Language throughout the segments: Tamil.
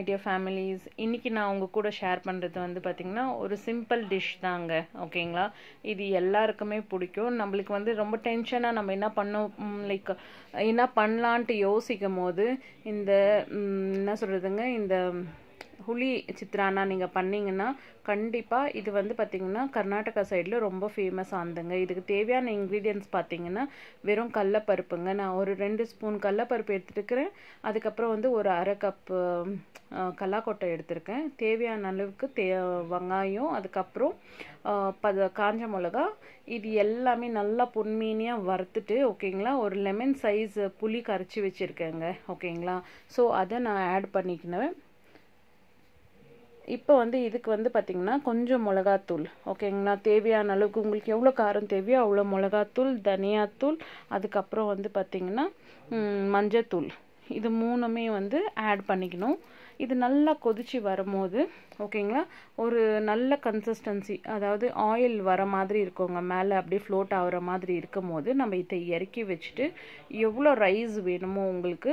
மை டியர் ஃபேமிலிஸ் இன்றைக்கி நான் உங்கள் கூட ஷேர் பண்ணுறது வந்து பார்த்திங்கன்னா ஒரு சிம்பிள் டிஷ் தாங்க. ஓகேங்களா இது எல்லாருக்குமே பிடிக்கும். நம்மளுக்கு வந்து ரொம்ப டென்ஷனாக நம்ம என்ன பண்ணோம்? லைக் என்ன பண்ணலான்ட்டு யோசிக்கும் போது இந்த என்ன சொல்கிறதுங்க இந்த ஹுலி சித்ரானா நீங்கள் பண்ணிங்கன்னா கண்டிப்பாக இது வந்து பார்த்திங்கன்னா கர்நாடகா சைடில் ரொம்ப ஃபேமஸ் ஆனதுங்க. இதுக்கு தேவையான இன்க்ரீடியன்ஸ் பார்த்தீங்கன்னா வெறும் கடலப்பருப்புங்க. நான் ஒரு ரெண்டு ஸ்பூன் கடலப்பருப்பு எடுத்துருக்கிறேன் அதுக்கப்புறம் வந்து ஒரு அரை கப்பு கல்லாக்கொட்டை எடுத்திருக்கேன். தேவையான அளவுக்கு தே வெங்காயம் அதுக்கப்புறம் ப பத காஞ்ச மிளகா. இது எல்லாமே நல்லா பொன்மீனியாக வறுத்துட்டு ஓகேங்களா? ஒரு லெமன் சைஸ் புளி கரைச்சி வச்சுருக்கேங்க ஓகேங்களா? ஸோ அதை நான் ஆட் பண்ணிக்கினேன். இப்போ வந்து இதுக்கு வந்து பார்த்திங்கன்னா கொஞ்சம் மிளகாத்தூள் ஓகேங்களா? தேவையான அளவுக்கு உங்களுக்கு எவ்வளோ காரம் தேவையோ அவ்வளோ மிளகாத்தூள் தனியாத்தூள் அதுக்கப்புறம் வந்து பார்த்திங்கன்னா மஞ்சத்தூள். இது மூணுமே வந்து ஆட் பண்ணிக்கணும். இது நல்லா கொதிச்சு வரும்போது ஓகேங்களா ஒரு நல்ல கன்சிஸ்டன்சி அதாவது ஆயில் வர மாதிரி இருக்குங்க. மேலே அப்படியே ஃப்ளோட் ஆகிற மாதிரி இருக்கும் போது நம்ம இதை இறக்கி வச்சுட்டு எவ்வளோ ரைஸ் வேணுமோ உங்களுக்கு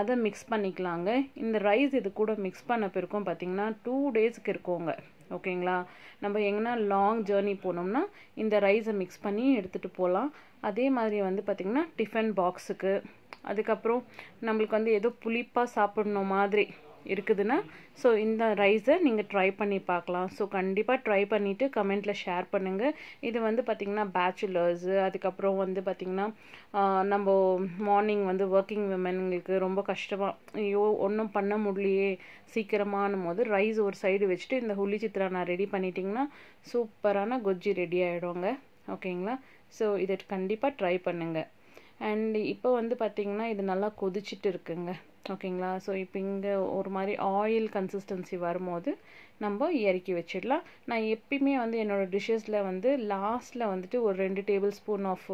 அதை மிக்ஸ் பண்ணிக்கலாங்க. இந்த ரைஸ் இது கூட மிக்ஸ் பண்ண பிறக்கும் பார்த்தீங்கன்னா டூ டேஸ்க்கு இருக்கோங்க. ஓகேங்களா நம்ம எங்கன்னா லாங் ஜேர்னி போனோம்னா இந்த ரைஸை மிக்ஸ் பண்ணி எடுத்துகிட்டு போகலாம். அதே மாதிரி வந்து பார்த்திங்கன்னா டிஃபன் பாக்ஸுக்கு அதுக்கப்புறம் நம்மளுக்கு வந்து ஏதோ புளிப்பாக சாப்பிடணும் மாதிரி இருக்குதுன்னா ஸோ இந்த ரைஸை நீங்கள் ட்ரை பண்ணி பார்க்கலாம். ஸோ கண்டிப்பாக ட்ரை பண்ணிவிட்டு கமெண்ட்டில் ஷேர் பண்ணுங்கள் இது வந்து பார்த்திங்கன்னா பேச்சுலர்ஸு அதுக்கப்புறம் வந்து பார்த்திங்கன்னா நம்ம மார்னிங் வந்து ஒர்க்கிங் விமனுங்களுக்கு ரொம்ப கஷ்டமாக ஐயோ ஒன்றும் பண்ண முடியலையே சீக்கிரமானும் போது ரைஸ் ஒரு சைடு வச்சுட்டு இந்த ஹுலி சித்திரா நான் ரெடி பண்ணிட்டிங்கன்னா சூப்பரான கொஜ்ஜி ரெடி ஆகிடுவாங்க ஓகேங்களா ஸோ இதை கண்டிப்பாக ட்ரை பண்ணுங்கள் அண்ட் இப்போ வந்து பார்த்திங்கன்னா இது நல்லா கொதிச்சிட்டு இருக்குங்க ஓகேங்களா? ஸோ இப்போ இங்கே ஒரு மாதிரி ஆயில் கன்சிஸ்டன்சி வரும்போது நம்ம இறக்கி வச்சிடலாம். நான் எப்பயுமே வந்து என்னோடய டிஷ்ஷஸில் வந்து லாஸ்ட்டில் வந்துட்டு ஒரு ரெண்டு டேபிள் ஸ்பூன் ஆஃப்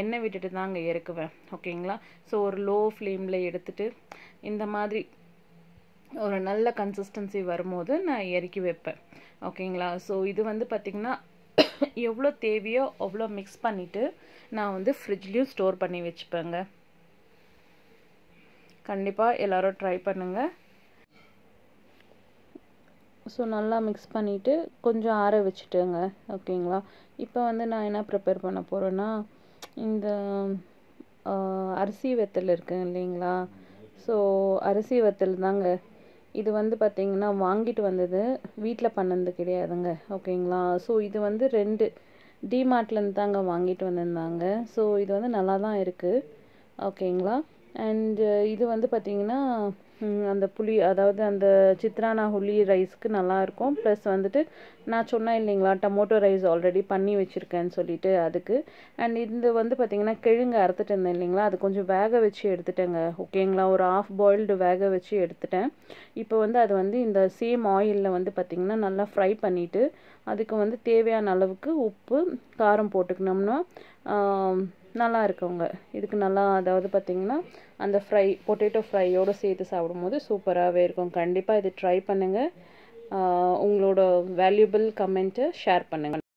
எண்ணெய் விட்டுட்டு தாங்க இறக்குவேன். ஓகேங்களா? ஸோ ஒரு லோ ஃப்ளேமில் எடுத்துட்டு இந்த மாதிரி ஒரு நல்ல கன்சிஸ்டன்சி வரும்போது நான் இறக்கி வைப்பேன். ஓகேங்களா? ஸோ இது வந்து பார்த்திங்கன்னா எவ்வளோ தேவையோ அவ்வளோ மிக்ஸ் பண்ணிவிட்டு நான் வந்து ஃப்ரிட்ஜ்லேயும் ஸ்டோர் பண்ணி வச்சுப்பேங்க. கண்டிப்பாக எல்லோரும் ட்ரை பண்ணுங்கள் ஸோ நல்லா மிக்ஸ் பண்ணிவிட்டு கொஞ்சம் ஆற வச்சுட்டுங்க ஓகேங்களா இப்போ வந்து நான் என்ன ப்ரிப்பேர் பண்ண போகிறேன்னா இந்த அரிசி வத்தல் இருக்குது இல்லைங்களா? ஸோ அரிசி வத்தல் தாங்க இது வந்து பார்த்திங்கன்னா வாங்கிட்டு வந்தது வீட்டில் பண்ணது கிடையாதுங்க. ஓகேங்களா? ஸோ இது வந்து ரெண்டு டிமார்ட்லேருந்து தாங்க வாங்கிட்டு வந்திருந்தாங்க. ஸோ இது வந்து நல்லா தான் இருக்குது ஓகேங்களா? அண்டு இது வந்து பார்த்திங்கன்னா அந்த புளி அதாவது அந்த சித்ரானா ஹுலி ரைஸ்க்கு நல்லாயிருக்கும். ப்ளஸ் வந்துட்டு நான் சொன்னேன் இல்லைங்களா டமோட்டோ ரைஸ் ஆல்ரெடி பண்ணி வச்சுருக்கேன்னு சொல்லிட்டு அதுக்கு. அண்ட் இது வந்து பார்த்திங்கன்னா கிழங்கு அறுத்துட்டு இருந்தேன் இல்லைங்களா அது கொஞ்சம் வேக வச்சு எடுத்துட்டேங்க. ஓகேங்களா ஒரு ஆஃப் பாயில்டு வேக வச்சு எடுத்துட்டேன். இப்போ வந்து அது வந்து இந்த சேம் ஆயிலில் வந்து பார்த்திங்கன்னா நல்லா ஃப்ரை பண்ணிவிட்டு அதுக்கு வந்து தேவையான அளவுக்கு உப்பு காரம் போட்டுக்கினோம்னா நல்லா இருக்குங்க இதுக்கு நல்லா அதாவது பார்த்திங்கன்னா அந்த ஃப்ரை பொட்டேட்டோ ஃப்ரையோடு சேர்த்து சாப்பிடும்போது சூப்பராகவே இருக்கும். கண்டிப்பாக இது ட்ரை பண்ணுங்கள் உங்களோட வேல்யூபிள் கமெண்ட்டை ஷேர் பண்ணுங்கள்